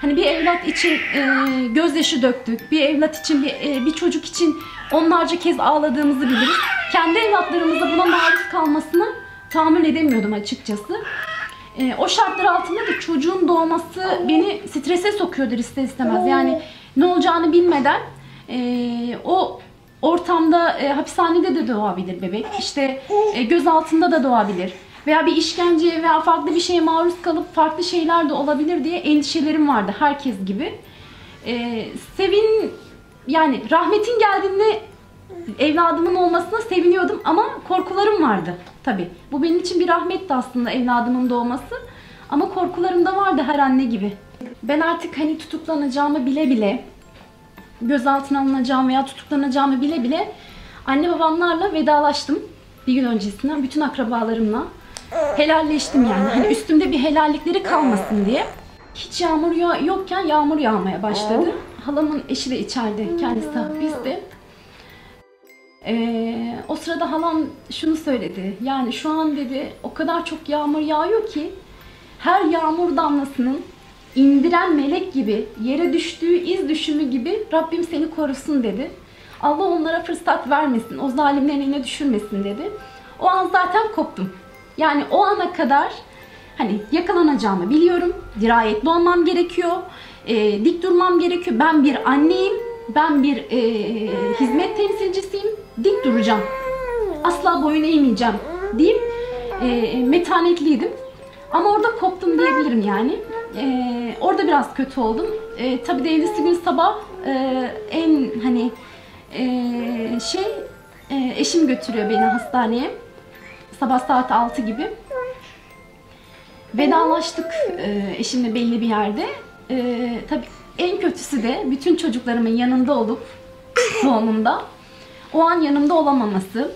Hani bir evlat için e, gözyaşı döktük. Bir evlat için, bir, e, bir çocuk için onlarca kez ağladığımızı biliriz. Kendi evlatlarımızda buna maruz kalmasını tahammül edemiyordum açıkçası. E, o şartlar altında da çocuğun doğması beni strese sokuyordur ister istemez. Yani ne olacağını bilmeden e, o ortamda e, hapishanede de doğabilir bebek. İşte e, göz altında da doğabilir. Veya bir işkenceye veya farklı bir şeye maruz kalıp farklı şeyler de olabilir diye endişelerim vardı herkes gibi. E, sevin yani rahmetin geldiğinde evladımın olmasına seviniyordum ama korkularım vardı tabi. Bu benim için bir rahmetti aslında evladımın doğması. Ama korkularım da vardı her anne gibi. Ben artık hani tutuklanacağımı bile bile, gözaltına alınacağım veya tutuklanacağımı bile bile anne babamlarla vedalaştım bir gün öncesinden bütün akrabalarımla. Helalleştim yani. Hani üstümde bir helallikleri kalmasın diye. Hiç yağmur ya yokken yağmur yağmaya başladı. Halamın eşi de içeride. Kendisi hapiste. Ee, o sırada halam şunu söyledi. Yani şu an dedi o kadar çok yağmur yağıyor ki her yağmur damlasının indiren melek gibi yere düştüğü iz düşümü gibi Rabbim seni korusun dedi. Allah onlara fırsat vermesin, o zalimlerin eline düşürmesin dedi. O an zaten koptum. Yani o ana kadar hani yakalanacağımı biliyorum. Dirayetli olmam gerekiyor. e, dik durmam gerekiyor. Ben bir anneyim. Ben bir e, hizmet temsilcisiyim. Dik duracağım. Asla boyun eğmeyeceğim diyeyim. E, metanetliydim. Ama orada koptum diyebilirim yani. E, orada biraz kötü oldum. E, tabii de ertesi gün sabah e, en hani e, şey e, eşim götürüyor beni hastaneye. Sabah saat 6 gibi. Vedalaştık e, eşimle belli bir yerde. E, tabii en kötüsü de bütün çocuklarımın yanında olup doğumunda o an yanımda olamaması.